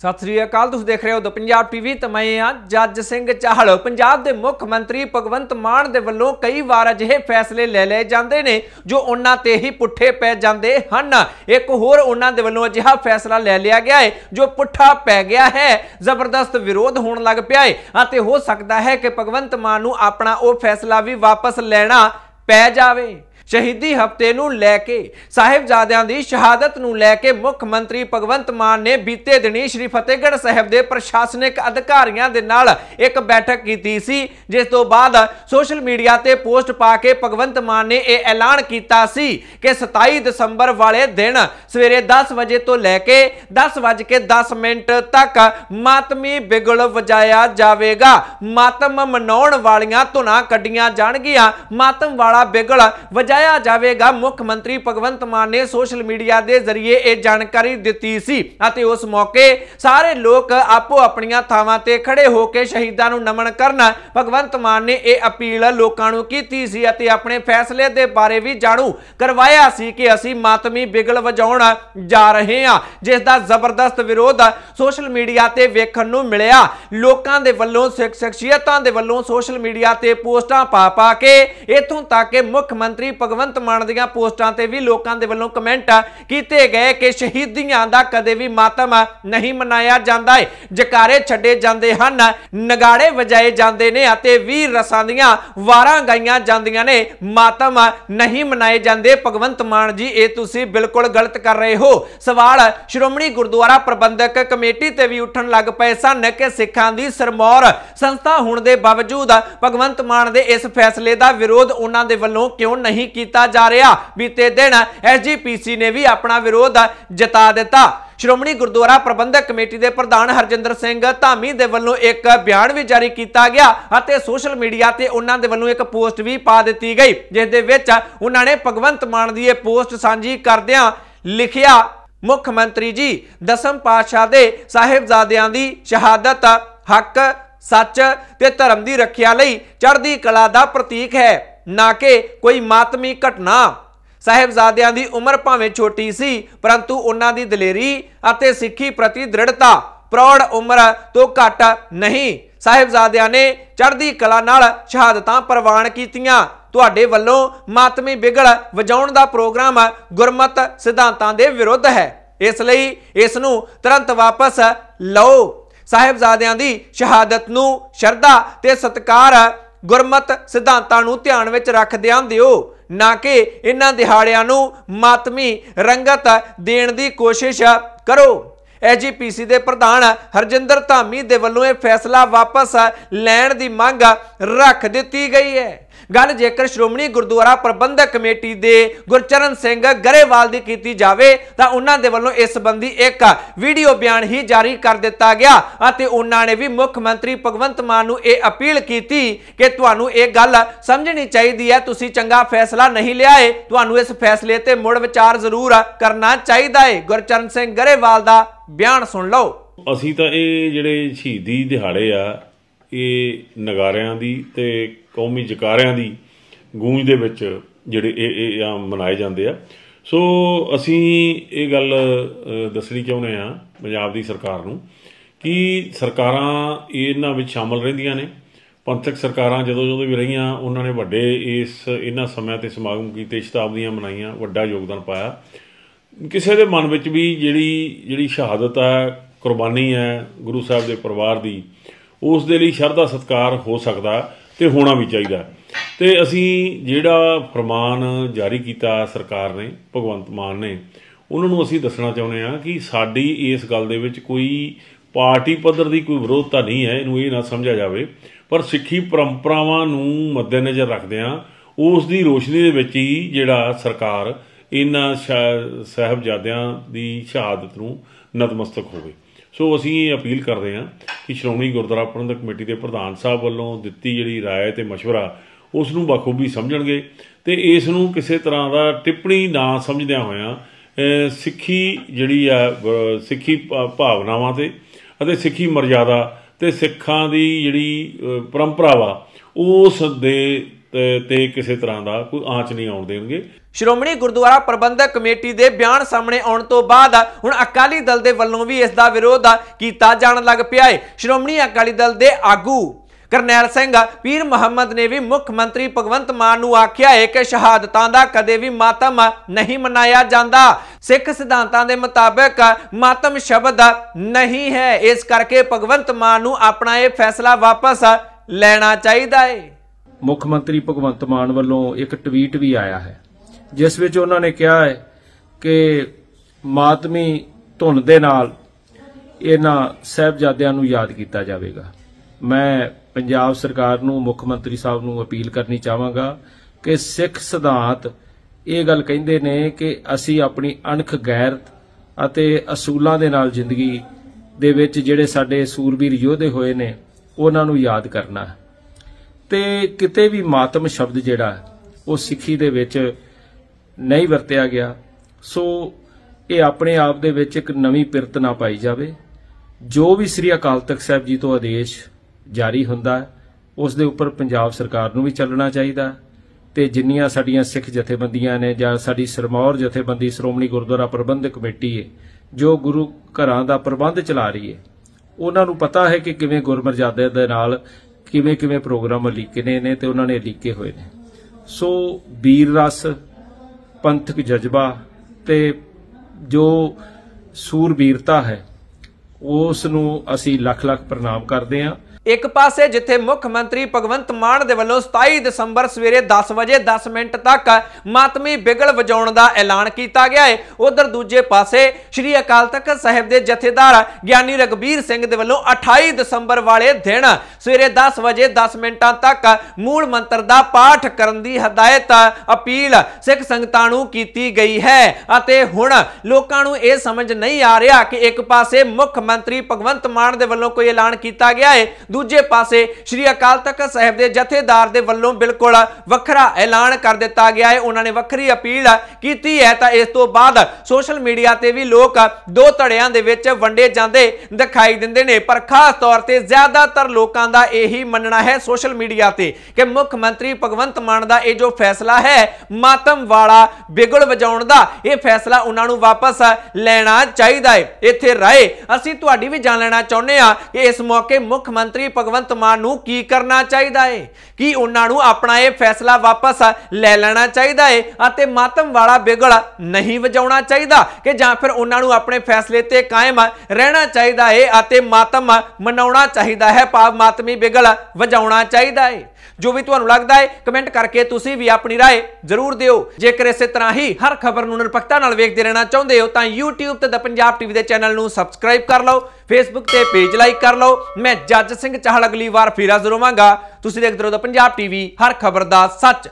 ਸਤਿ ਸ੍ਰੀ ਅਕਾਲ, ਤੁਸੀਂ ਦੇਖ ਰਹੇ ਹੋ ਦ ਪੰਜਾਬ ਟੀਵੀ ਤੇ ਮੈਂ ਹਾਂ ਜੱਜ ਸਿੰਘ ਚਾਹਲ। ਪੰਜਾਬ ਦੇ ਮੁੱਖ ਮੰਤਰੀ ਭਗਵੰਤ ਮਾਨ ਦੇ ਵੱਲੋਂ ਕਈ ਵਾਰ ਅਜਿਹੇ ਫੈਸਲੇ ਲੈ ਲਏ ਜਾਂਦੇ ਨੇ, ਜੋ ਉਹਨਾਂ ਤੇ ਹੀ ਪੁੱਠੇ ਪੈ ਜਾਂਦੇ ਹਨ। ਇੱਕ ਹੋਰ ਉਹਨਾਂ ਦੇ ਵੱਲੋਂ ਅਜਿਹਾ ਫੈਸਲਾ ਲੈ ਲਿਆ ਗਿਆ ਹੈ, ਜੋ ਪੁੱਠਾ ਪੈ ਗਿਆ ਹੈ, ਜ਼ਬਰਦਸਤ ਵਿਰੋਧ ਹੋਣ ਲੱਗ ਪਿਆ ਹੈ, ਅਤੇ ਹੋ ਸਕਦਾ ਹੈ ਕਿ ਭਗਵੰਤ ਮਾਨ ਨੂੰ ਆਪਣਾ ਉਹ ਫੈਸਲਾ ਵੀ ਵਾਪਸ ਲੈਣਾ ਪੈ ਜਾਵੇ। ਸ਼ਹੀਦੀ ਹਫ਼ਤੇ ਨੂੰ ਲੈ ਕੇ, ਸਾਹਿਬਜ਼ਾਦਿਆਂ ਦੀ ਸ਼ਹਾਦਤ ਨੂੰ ਲੈ ਕੇ ਮੁੱਖ ਮੰਤਰੀ ਭਗਵੰਤ ਮਾਨ ਨੇ ਬੀਤੇ ਦਿਨੀ ਸ਼੍ਰੀ ਫਤਿਹਗੜ੍ਹ ਸਾਹਿਬ ਦੇ ਪ੍ਰਸ਼ਾਸਨਿਕ ਅਧਿਕਾਰੀਆਂ ਦੇ ਨਾਲ ਇੱਕ ਬੈਠਕ ਕੀਤੀ ਸੀ, ਜਿਸ ਤੋਂ ਬਾਅਦ ਸੋਸ਼ਲ ਮੀਡੀਆ ਤੇ ਪੋਸਟ ਪਾ ਕੇ ਭਗਵੰਤ ਮਾਨ ਨੇ ਇਹ ਐਲਾਨ ਕੀਤਾ ਸੀ ਕਿ 27 ਦਸੰਬਰ ਵਾਲੇ ਦਿਨ ਸਵੇਰੇ 10 ਵਜੇ ਤੋਂ ਲੈ ਕੇ 10 ਵਜੇ ਕੇ 10 ਮਿੰਟ ਤੱਕ ਮਾਤਮੀ ਬਿਗਲ ਵਜਾਇਆ ਜਾਵੇਗਾ। ਮਾਤਮ ਮਨਾਉਣ ਵਾਲੀਆਂ ਧੁਨਾਂ ਕੱਢੀਆਂ ਜਾਣਗੀਆਂ। ਮਾਤਮ ਵਾਲਾ ਬਿਗਲ ਵਜਾ ਵਜਾਇਆ ਜਾਵੇਗਾ, ਮੁੱਖ ਮੰਤਰੀ ਭਗਵੰਤ ਮਾਨ ਨੇ ਸੋਸ਼ਲ ਮੀਡੀਆ ਦੇ ਜ਼ਰੀਏ ਇਹ ਜਾਣਕਾਰੀ ਦਿੱਤੀ ਸੀ ਅਤੇ ਉਸ ਮੌਕੇ ਸਾਰੇ ਲੋਕ ਆਪੋ ਆਪਣੀਆਂ ਥਾਵਾਂ ਤੇ ਖੜੇ ਹੋ ਕੇ ਸ਼ਹੀਦਾਂ ਨੂੰ ਨਮਨ ਕਰਨ ਭਗਵੰਤ ਮਾਨ ਨੇ ਇਹ ਅਪੀਲ ਲੋਕਾਂ ਨੂੰ ਕੀਤੀ ਸੀ ਅਤੇ ਆਪਣੇ ਫੈਸਲੇ ਦੇ ਬਾਰੇ ਵੀ ਜਾਣੂ ਕਰਵਾਇਆ ਸੀ ਕਿ ਅਸੀਂ ਮਾਤਮੀ ਬਿਗਲ ਵਜਾਉਣ ਜਾ ਰਹੇ ਹਾਂ, ਜਿਸ ਦਾ ਜ਼ਬਰਦਸਤ ਵਿਰੋਧ ਸੋਸ਼ਲ ਮੀਡੀਆ ਤੇ ਵੇਖਣ ਨੂੰ ਮਿਲਿਆ। ਲੋਕਾਂ ਦੇ ਵੱਲੋਂ ਸਿੱਖ ਸ਼ਖਸੀਅਤਾਂ ਦੇ ਵੱਲੋਂ ਸੋਸ਼ਲ ਮੀਡੀਆ ਤੇ ਪੋਸਟਾਂ ਪਾ ਪਾ ਕੇ, ਇਥੋਂ ਤੱਕ ਕਿ ਮੁੱਖ ਮੰਤਰੀ ਭਗਵੰਤ ਮਾਨ ਦੀਆਂ ਪੋਸਟਾਂ ਤੇ ਵੀ ਲੋਕਾਂ ਦੇ ਵੱਲੋਂ ਕਮੈਂਟ ਕੀਤੇ ਗਏ ਕਿ ਸ਼ਹੀਦੀਆਂ ਦਾ ਕਦੇ ਵੀ ਮਾਤਮ ਨਹੀਂ ਮਨਾਇਆ ਜਾਂਦਾ ਹੈ ਜਕਾਰੇ ਛੱਡੇ ਜਾਂਦੇ ਹਨ, ਨਗਾੜੇ ਵਜਾਏ ਜਾਂਦੇ ਨੇ ਅਤੇ ਵੀਰ ਰਸਾਂ ਦੀਆਂ ਵਾਰਾਂ ਗਾਈਆਂ ਜਾਂਦੀਆਂ ਨੇ। ਮਾਤਮ ਨਹੀਂ ਮਨਾਏ ਜਾਂਦੇ। ਭਗਵੰਤ ਮਾਨ ਜੀ, ਇਹ ਤੁਸੀਂ ਬਿਲਕੁਲ ਗਲਤ ਕਰ ਰਹੇ ਹੋ। ਸਵਾਲ ਸ਼੍ਰੋਮਣੀ ਗੁਰਦੁਆਰਾ ਪ੍ਰਬੰਧਕ ਕਮੇਟੀ ਤੇ ਵੀ ਉੱਠਣ ਲੱਗ ਪਏ ਸਨ ਕਿ ਸਿੱਖਾਂ ਦੀ ਸਰਮੌਰ ਸੰਸਥਾ ਹੋਣ ਦੇ ਬਾਵਜੂਦ ਭਗਵੰਤ ਮਾਨ ਦੇ ਇਸ ਫੈਸਲੇ ਦਾ ਵਿਰੋਧ ਉਹਨਾਂ ਦੇ ਵੱਲੋਂ ਕਿਉਂ ਨਹੀਂ ਕੀਤਾ ਜਾ ਰਿਹਾ। ਬੀਤੇ ਦਿਨ ਐਸਜੀਪੀਸੀ ਨੇ ਵੀ ਆਪਣਾ ਵਿਰੋਧ ਜਤਾ ਦਿੱਤਾ। ਸ਼੍ਰੋਮਣੀ ਗੁਰਦੁਆਰਾ ਪ੍ਰਬੰਧਕ ਕਮੇਟੀ ਦੇ ਪ੍ਰਧਾਨ ਹਰਜਿੰਦਰ ਸਿੰਘ ਧਾਮੀ ਦੇ ਵੱਲੋਂ ਇੱਕ ਬਿਆਨ ਵੀ ਜਾਰੀ ਕੀਤਾ ਗਿਆ ਅਤੇ ਸੋਸ਼ਲ ਮੀਡੀਆ ਤੇ ਉਹਨਾਂ ਦੇ ਵੱਲੋਂ ਇੱਕ ਪੋਸਟ ਵੀ ਪਾ ਦਿੱਤੀ ਗਈ, ਜਿਸ ਦੇ ਵਿੱਚ ਉਹਨਾਂ ਨੇ ਭਗਵੰਤ ਮਾਨ ਦੀ ਇਹ ਪੋਸਟ ਸਾਂਝੀ ਕਰਦਿਆਂ ਲਿਖਿਆ, ਮੁੱਖ ਮੰਤਰੀ ਜੀ, ਦਸਮ ਪਾਤਸ਼ਾਹ ਦੇ ਸਾਹਿਬਜ਼ਾਦਿਆਂ ਦੀ ਸ਼ਹਾਦਤ ਹੱਕ, ਸੱਚ ਤੇ ਧਰਮ ਦੀ ਰੱਖਿਆ ਲਈ ਚੜ੍ਹਦੀ ਕਲਾ ਦਾ ਪ੍ਰਤੀਕ ਹੈ। ਨਾ ਕਿ ਕੋਈ ਮਾਤਮੀ ਘਟਨਾ। ਸਾਹਿਬਜ਼ਾਦਿਆਂ ਦੀ ਉਮਰ ਭਾਵੇਂ ਛੋਟੀ ਸੀ, ਪਰੰਤੂ ਉਹਨਾਂ ਦੀ ਦਲੇਰੀ ਅਤੇ ਸਿੱਖੀ ਪ੍ਰਤੀ ਦ੍ਰਿੜਤਾ, ਪ੍ਰੌੜ ਉਮਰ ਤੋਂ ਘੱਟ ਨਹੀਂ। ਸਾਹਿਬਜ਼ਾਦਿਆਂ ਨੇ ਚੜ੍ਹਦੀ ਕਲਾ ਨਾਲ ਸ਼ਹਾਦਤਾਂ ਪ੍ਰਵਾਨ ਕੀਤੀਆਂ। ਤੁਹਾਡੇ ਵੱਲੋਂ ਮਾਤਮੀ ਬਿਗਲ ਵਜਾਉਣ ਦਾ ਪ੍ਰੋਗਰਾਮ ਗੁਰਮਤ ਸਿਧਾਂਤਾਂ ਦੇ ਵਿਰੁੱਧ ਹੈ। ਇਸ ਲਈ ਇਸ ਨੂੰ ਤੁਰੰਤ ਵਾਪਸ ਲਓ। ਸਾਹਿਬਜ਼ਾਦਿਆਂ ਦੀ ਸ਼ਹਾਦਤ ਨੂੰ ਸ਼ਰਧਾ ਤੇ ਸਤਿਕਾਰ ਗੁਰਮਤ ਸਿਧਾਂਤਾਂ ਨੂੰ ਧਿਆਨ ਵਿੱਚ ਰੱਖਦਿਆਂ ਦਿਓ, ਨਾ ਕਿ ਇਹਨਾਂ ਦਿਹਾੜਿਆਂ ਨੂੰ ਮਾਤਮੀ ਰੰਗਤ ਦੇਣ ਦੀ ਕੋਸ਼ਿਸ਼ ਕਰੋ। ਐਜੀਪੀਸੀ ਦੇ ਪ੍ਰਧਾਨ ਹਰਜਿੰਦਰ ਧਾਮੀ ਦੇ ਵੱਲੋਂ ਇਹ ਫੈਸਲਾ ਵਾਪਸ ਲੈਣ ਦੀ ਮੰਗ ਰੱਖ ਦਿੱਤੀ ਗਈ ਹੈ। ਗੱਲ ਜੇਕਰ ਸ਼੍ਰੋਮਣੀ ਗੁਰਦੁਆਰਾ ਪ੍ਰਬੰਧਕ ਕਮੇਟੀ ਦੇ ਗੁਰਚਰਨ ਸਿੰਘ ਗਰੇਵਾਲ ਦੀ ਕੀਤੀ ਜਾਵੇ, ਤਾਂ ਉਹਨਾਂ ਦੇ ਵੱਲੋਂ ਇਸ ਸੰਬੰਧੀ ਇੱਕ ਵੀਡੀਓ ਬਿਆਨ ਹੀ ਜਾਰੀ ਕਰ ਦਿੱਤਾ ਗਿਆ ਅਤੇ ਉਹਨਾਂ ਨੇ ਵੀ ਮੁੱਖ ਮੰਤਰੀ ਭਗਵੰਤ ਮਾਨ ਨੂੰ ਇਹ ਅਪੀਲ ਕੀਤੀ ਕਿ ਤੁਹਾਨੂੰ ਇਹ ਗੱਲ ਸਮਝਣੀ ਚਾਹੀਦੀ ਹੈ, ਤੁਸੀਂ ਚੰਗਾ ਫੈਸਲਾ ਨਹੀਂ ਲਿਆਏ ਤੁਹਾਨੂੰ ਇਸ ਫੈਸਲੇ ਤੇ ਮੁੜ ਵਿਚਾਰ ਜ਼ਰੂਰ ਕਰਨਾ ਚਾਹੀਦਾ ਹੈ ਗੁਰਚਰਨ ਸਿੰਘ ਗਰੇਵਾਲ ਦਾ ਬਿਆਨ ਸੁਣ ਲਓ। ਅਸੀਂ ਤਾਂ ਇਹ ਜਿਹੜੇ ਸ਼ਹੀਦੀ ਦਿਹਾੜੇ ਆ, ਇਹ ਨਗਾਰਿਆਂ ਦੀ ਤੇ ਕੌਮੀ ਜਕਾਰਿਆਂ ਦੀ ਗੂੰਜ ਦੇ ਵਿੱਚ ਜਿਹੜੇ ਇਹ ਇਹ ਆ ਮਨਾਏ ਜਾਂਦੇ ਆ। ਸੋ ਅਸੀਂ ਇਹ ਗੱਲ ਦੱਸਣੀ ਚਾਹੁੰਦੇ ਆ ਪੰਜਾਬ ਦੀ ਸਰਕਾਰ ਨੂੰ ਕਿ ਸਰਕਾਰਾਂ ਇਹਨਾਂ ਵਿੱਚ ਸ਼ਾਮਲ ਰਹਿੰਦੀਆਂ ਨੇ। ਪੰਥਕ ਸਰਕਾਰਾਂ ਜਦੋਂ ਜਦੋਂ ਵੀ ਰਹੀਆਂ, ਉਹਨਾਂ ਨੇ ਵੱਡੇ ਇਸ ਇਹਨਾਂ ਸਮਿਆਂ ਤੇ ਸਮਾਗਮ ਕੀਤੇ, ਸ਼ਤਾਬਦੀਆਂ ਮਨਾਈਆਂ, ਵੱਡਾ ਯੋਗਦਾਨ ਪਾਇਆ। ਕਿਸੇ ਦੇ ਮਨ ਵਿੱਚ ਵੀ ਜਿਹੜੀ ਜਿਹੜੀ ਸ਼ਹਾਦਤ ਹੈ ਕੁਰਬਾਨੀ ਹੈ ਗੁਰੂ ਸਾਹਿਬ ਦੇ ਪਰਿਵਾਰ ਦੀ, ਉਸ ਦੇ ਲਈ ਸ਼ਰਧਾ ਸਤਕਾਰ ਹੋ ਸਕਦਾ। ਤੇ ਹੋਣਾ ਵੀ ਚਾਹੀਦਾ। ਤੇ ਅਸੀਂ ਜਿਹੜਾ ਫਰਮਾਨ ਜਾਰੀ ਕੀਤਾ ਸਰਕਾਰ ਨੇ, ਭਗਵੰਤ ਮਾਨ ਨੇ, ਉਹਨਾਂ ਨੂੰ ਅਸੀਂ ਦੱਸਣਾ ਚਾਹੁੰਦੇ ਹਾਂ ਕਿ ਸਾਡੀ ਇਸ ਗੱਲ ਦੇ ਵਿੱਚ ਕੋਈ ਪਾਰਟੀ ਪੱਧਰ ਦੀ ਕੋਈ ਵਿਰੋਧਤਾ ਨਹੀਂ ਹੈ, ਇਹਨੂੰ ਇਹ ਨਾ ਸਮਝਿਆ ਜਾਵੇ। ਪਰ ਸਿੱਖੀ ਪਰੰਪਰਾਵਾਂ ਨੂੰ ਮੱਦੇਨਜ਼ਰ ਰੱਖਦਿਆਂ ਉਸ ਦੀ ਰੋਸ਼ਨੀ ਦੇ ਵਿੱਚ ਹੀ ਜਿਹੜਾ ਸਰਕਾਰ ਇਹਨਾਂ ਸਾਹਿਬਜ਼ਾਦਿਆਂ ਦੀ ਸ਼ਹਾਦਤ ਨੂੰ ਨਤਮਸਤਕ ਹੋਵੇ। ਸੋ ਅਸੀਂ ਇਹ ਅਪੀਲ ਕਰਦੇ ਹਾਂ ਕਿ ਸ਼੍ਰੋਮਣੀ ਗੁਰਦੁਆਰਾ ਪ੍ਰਬੰਧਕ ਕਮੇਟੀ ਦੇ ਪ੍ਰਧਾਨ ਸਾਹਿਬ ਵੱਲੋਂ ਦਿੱਤੀ ਜਿਹੜੀ رائے ਤੇ مشورہ ਉਸ ਨੂੰ ਬਖੂਬੀ ਸਮਝਣਗੇ ਤੇ ਇਸ ਨੂੰ ਕਿਸੇ ਤਰ੍ਹਾਂ ਦਾ ਟਿੱਪਣੀ ਨਾ ਸਮਝਦਿਆਂ ਹੋਇਆਂ ਸਿੱਖੀ ਜਿਹੜੀ ਆ ਸਿੱਖੀ ਭਾਵਨਾਵਾਂ ਤੇ ਅਤੇ ਸਿੱਖੀ ਮਰਜ਼ਾਦਾ ਤੇ ਸਿੱਖਾਂ ਦੀ ਜਿਹੜੀ ਪਰੰਪਰਾ ਵਾ ਉਸ ਦੇ ਤੇ ਕਿਸੇ ਤਰ੍ਹਾਂ ਦਾ ਕੋਈ ਆਂਚ ਨਹੀਂ ਆਉਣ ਦੇਣਗੇ। ਸ਼੍ਰੋਮਣੀ ਗੁਰਦੁਆਰਾ ਪ੍ਰਬੰਧਕ ਕਮੇਟੀ ਦੇ ਬਿਆਨ ਸਾਹਮਣੇ ਆਉਣ ਤੋਂ ਬਾਅਦ ਹੁਣ ਅਕਾਲੀ ਦਲ ਦੇ ਵੱਲੋਂ ਵੀ ਇਸ ਦਾ ਵਿਰੋਧ ਕੀਤਾ ਜਾਣ ਲੱਗ ਪਿਆ ਹੈ ਸ਼੍ਰੋਮਣੀ ਅਕਾਲੀ ਦਲ ਦੇ ਆਗੂ ਕਰਨੈਲ ਸਿੰਘ, ਪੀਰ ਮੁਹੰਮਦ ਨੇ ਵੀ ਮੁੱਖ ਮੰਤਰੀ ਭਗਵੰਤ ਮਾਨ ਨੂੰ ਆਖਿਆ ਹੈ ਕਿ ਸ਼ਹਾਦਤਾਂ ਦਾ ਕਦੇ ਵੀ ਮਾਤਮ ਨਹੀਂ ਮਨਾਇਆ ਜਾਂਦਾ। ਸਿੱਖ ਸਿਧਾਂਤਾਂ ਦੇ ਮੁਤਾਬਕ ਮਾਤਮ ਸ਼ਬਦ ਨਹੀਂ ਹੈ। ਇਸ ਕਰਕੇ ਭਗਵੰਤ ਮਾਨ ਨੂੰ ਆਪਣਾ ਇਹ ਫੈਸਲਾ ਵਾਪਸ ਲੈਣਾ ਚਾਹੀਦਾ ਹੈ ਮੁੱਖ ਮੰਤਰੀ ਭਗਵੰਤ ਮਾਨ ਵੱਲੋਂ ਇੱਕ ਟਵੀਟ ਵੀ ਆਇਆ ਹੈ, ਜਿਸ ਵਿੱਚ ਉਹਨਾਂ ਨੇ ਕਿਹਾ ਹੈ ਕਿ ਮਾਤਮੀ ਧੁਨ ਦੇ ਨਾਲ ਇਹਨਾਂ ਸਹਿਬਜ਼ਾਦਿਆਂ ਨੂੰ ਯਾਦ ਕੀਤਾ ਜਾਵੇਗਾ। ਮੈਂ ਪੰਜਾਬ ਸਰਕਾਰ ਨੂੰ, ਮੁੱਖ ਮੰਤਰੀ ਸਾਹਿਬ ਨੂੰ ਅਪੀਲ ਕਰਨੀ ਚਾਹਾਂਗਾ ਕਿ ਸਿੱਖ ਸਿਧਾਂਤ ਇਹ ਗੱਲ ਕਹਿੰਦੇ ਨੇ ਕਿ ਅਸੀਂ ਆਪਣੀ ਅਣਖ ਗੈਰਤ ਅਤੇ ਅਸੂਲਾਂ ਦੇ ਨਾਲ ਜ਼ਿੰਦਗੀ ਦੇ ਵਿੱਚ ਜਿਹੜੇ ਸਾਡੇ ਸੂਰਬੀਰ ਯੋਧੇ ਹੋਏ ਨੇ, ਉਹਨਾਂ ਨੂੰ ਯਾਦ ਕਰਨਾ ਹੈ। ਤੇ ਕਿਤੇ ਵੀ ਮਾਤਮ ਸ਼ਬਦ ਜਿਹੜਾ ਉਹ ਸਿੱਖੀ ਦੇ ਵਿੱਚ ਨਹੀਂ ਵਰਤਿਆ ਗਿਆ, ਸੋ ਇਹ ਆਪਣੇ ਆਪ ਦੇ ਵਿੱਚ ਇੱਕ ਨਵੀਂ ਪਿਰਤ ਨਾ ਪਾਈ ਜਾਵੇ। ਜੋ ਵੀ ਸ੍ਰੀ ਅਕਾਲ ਤਖਤ ਸਾਹਿਬ ਜੀ ਤੋਂ ਆਦੇਸ਼ ਜਾਰੀ ਹੁੰਦਾ, ਉਸ ਦੇ ਉੱਪਰ ਪੰਜਾਬ ਸਰਕਾਰ ਨੂੰ ਵੀ ਚੱਲਣਾ ਚਾਹੀਦਾ ਹੈ ਤੇ ਜਿੰਨੀਆਂ ਸਾਡੀਆਂ ਸਿੱਖ ਜਥੇਬੰਦੀਆਂ ਨੇ ਜਾਂ ਸਾਡੀ ਸਰਮੌਰ ਜਥੇਬੰਦੀ, ਸ਼੍ਰੋਮਣੀ ਗੁਰਦੁਆਰਾ ਪ੍ਰਬੰਧਕ ਕਮੇਟੀ ਹੈ ਜੋ ਗੁਰੂ ਘਰਾਂ ਦਾ ਪ੍ਰਬੰਧ ਚਲਾ ਰਹੀ ਹੈ ਉਹਨਾਂ ਨੂੰ ਪਤਾ ਹੈ ਕਿ ਕਿਵੇਂ ਗੁਰਮਰਜ਼ਾਦੇ ਦੇ ਨਾਲ ਕਿਵੇਂ ਕਿਵੇਂ ਪ੍ਰੋਗਰਾਮ ਲਿਖਣੇ ਨੇ ਤੇ ਉਹਨਾਂ ਨੇ ਅਲੀਕੇ ਹੋਏ ਨੇ। ਸੋ ਵੀਰ ਰਸ, ਪੰਥਕ ਜਜ਼ਬਾ ਤੇ ਜੋ ਸੂਰਬੀਰਤਾ ਹੈ, ਉਸ ਨੂੰ ਅਸੀਂ ਲੱਖ ਲੱਖ ਪ੍ਰਣਾਮ ਕਰਦੇ ਹਾਂ। ਇੱਕ ਪਾਸੇ ਜਿੱਥੇ ਮੁੱਖ ਮੰਤਰੀ ਭਗਵੰਤ ਮਾਨ ਦੇ ਵੱਲੋਂ 27 ਦਸੰਬਰ ਸਵੇਰੇ 10 ਵਜੇ 10 ਮਿੰਟ ਤੱਕ ਮਾਤਮੀ ਬਿਗਲ ਵਜਾਉਣ ਦਾ ਐਲਾਨ ਕੀਤਾ ਗਿਆ ਹੈ ਉਧਰ ਦੂਜੇ ਪਾਸੇ ਸ੍ਰੀ ਅਕਾਲ ਤਖਤ ਸਾਹਿਬ ਦੇ ਜਥੇਦਾਰ ਗਿਆਨੀ ਰਗਬੀਰ ਸਿੰਘ ਦੇ ਵੱਲੋਂ 28 ਦਸੰਬਰ ਵਾਲੇ ਦਿਨ ਸਵੇਰੇ 10 ਵਜੇ 10 ਮਿੰਟਾਂ ਤੱਕ ਮੂਲ ਮੰਤਰ ਦਾ ਪਾਠ ਕਰਨ ਦੀ ਹਦਾਇਤ ਅਪੀਲ ਸਿੱਖ ਸੰਗਤਾਂ ਨੂੰ ਕੀਤੀ ਗਈ ਹੈ। ਅਤੇ ਹੁਣ ਲੋਕਾਂ ਨੂੰ ਇਹ ਸਮਝ ਨਹੀਂ ਆ ਰਿਹਾ ਕਿ ਇੱਕ ਪਾਸੇ ਮੁੱਖ ਮੰਤਰੀ ਭਗਵੰਤ ਮਾਨ ਦੇ ਵੱਲੋਂ ਕੋਈ ਐਲਾਨ ਕੀਤਾ ਗਿਆ ਹੈ ਦੂਜੇ ਪਾਸੇ ਸ੍ਰੀ ਅਕਾਲ ਤਖਤ ਸਾਹਿਬ ਦੇ ਜਥੇਦਾਰ ਦੇ ਵੱਲੋਂ ਬਿਲਕੁਲ ਵੱਖਰਾ ਐਲਾਨ ਕਰ ਦਿੱਤਾ ਗਿਆ ਹੈ। ਉਹਨਾਂ ਨੇ ਵੱਖਰੀ ਅਪੀਲ ਕੀਤੀ ਹੈ। ਤਾਂ ਇਸ ਤੋਂ ਬਾਅਦ ਸੋਸ਼ਲ ਮੀਡੀਆ ਤੇ ਵੀ ਲੋਕ ਦੋ ਧੜਿਆਂ ਦੇ ਵਿੱਚ ਵੰਡੇ ਜਾਂਦੇ ਦਿਖਾਈ ਦਿੰਦੇ ਨੇ। ਪਰ ਖਾਸ ਤੌਰ ਤੇ ਜ਼ਿਆਦਾਤਰ ਲੋਕਾਂ ਦਾ ਇਹੀ ਮੰਨਣਾ ਹੈ ਸੋਸ਼ਲ ਮੀਡੀਆ ਤੇ ਕਿ ਮੁੱਖ ਮੰਤਰੀ ਭਗਵੰਤ ਮਾਨ ਦਾ ਇਹ ਜੋ ਫੈਸਲਾ ਹੈ, ਮਾਤਮ ਵਾਲਾ ਬਿਗਲ ਵਜਾਉਣ ਦਾ, ਇਹ ਫੈਸਲਾ ਉਹਨਾਂ ਨੂੰ ਵਾਪਸ ਲੈਣਾ ਚਾਹੀਦਾ ਹੈ। ਇੱਥੇ ਰਾਏ, ਅਸੀਂ ਤੁਹਾਡੀ ਵੀ ਜਾਣ ਲੈਣਾ ਚਾਹੁੰਦੇ ਆ ਕਿ ਇਸ ਮੌਕੇ ਮੁੱਖ ਮੰਤਰੀ ਭਗਵੰਤ ਮਾਨ ਨੂੰ ਕੀ ਕਰਨਾ ਚਾਹੀਦਾ ਹੈ ਕੀ ਉਹਨਾਂ ਨੂੰ ਆਪਣਾ ਇਹ ਫੈਸਲਾ ਵਾਪਸ ਲੈ ਲੈਣਾ ਚਾਹੀਦਾ ਹੈ ਅਤੇ ਮਾਤਮ ਵਾਲਾ ਬਿਗਲ ਨਹੀਂ ਵਜਾਉਣਾ ਚਾਹੀਦਾ ਕਿ ਜਾਂ ਫਿਰ ਉਹਨਾਂ ਨੂੰ ਆਪਣੇ ਫੈਸਲੇ ਤੇ ਕਾਇਮ ਰਹਿਣਾ ਚਾਹੀਦਾ ਹੈ ਅਤੇ ਮਾਤਮ ਮਨਾਉਣਾ ਚਾਹੀਦਾ ਹੈ ਭਾਵ ਮਾਤਮੀ ਬਿਗਲ ਵਜਾਉਣਾ ਚਾਹੀਦਾ ਹੈ ਜੋ ਵੀ ਤੁਹਾਨੂੰ ਲੱਗਦਾ ਹੈ ਕਮੈਂਟ ਕਰਕੇ ਤੁਸੀਂ ਵੀ ਆਪਣੀ رائے ਜ਼ਰੂਰ ਦਿਓ ਜੇਕਰ ਇਸੇ ਤਰ੍ਹਾਂ ਹੀ ਹਰ ਖਬਰ ਨੂੰ ਨਿਰਪੱਖਤਾ ਨਾਲ ਵੇਖਦੇ ਰਹਿਣਾ ਚਾਹੁੰਦੇ ਹੋ ਤਾਂ YouTube ਤੇ ਦ ਪੰਜਾਬ ਟੀਵੀ ਦੇ ਚੈਨਲ ਨੂੰ ਸਬਸਕ੍ਰਾਈਬ ਕਰ ਲਓ Facebook ਤੇ ਪੇਜ ਲਾਈਕ ਕਰ ਲਓ ਮੈਂ ਜੱਜ ਸਿੰਘ ਚਾਹਲ ਅਗਲੀ ਵਾਰ ਫਿਰ ਹਾਜ਼ਰ ਹੋਵਾਂਗਾ ਤੁਸੀਂ ਦੇਖਦੇ ਰਹੋ ਦ ਪੰਜਾਬ ਟੀਵੀ ਹਰ ਖਬਰ ਦਾ ਸੱਚ